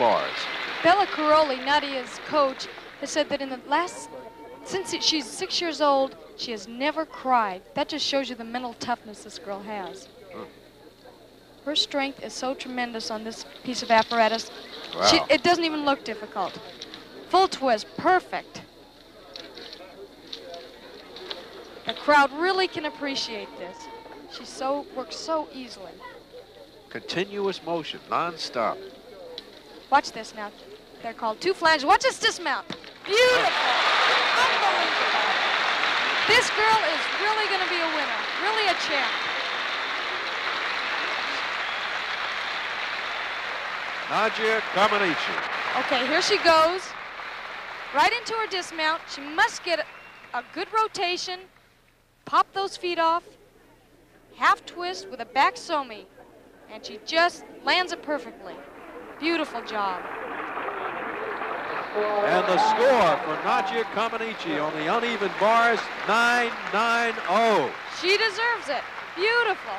bars. Bela Karolyi, Nadia's coach, has said that in the last, since she's six years old, she has never cried. That just shows you the mental toughness this girl has. Hmm. Her strength is so tremendous on this piece of apparatus. Wow. She, it doesn't even look difficult. Full twist, perfect. The crowd really can appreciate this. She so works so easily. Continuous motion, non-stop. Watch this now. They're called two flanges. Watch this dismount. Beautiful. Unbelievable. This girl is really going to be a winner. Really a champ. Nadia Comaneci. Okay, here she goes. Right into her dismount. She must get a, a good rotation. Pop those feet off. Half twist with a back somi. And she just lands it perfectly. Beautiful job. And the score for Nadia Comaneci on the uneven bars, 9-9-0. She deserves it. Beautiful.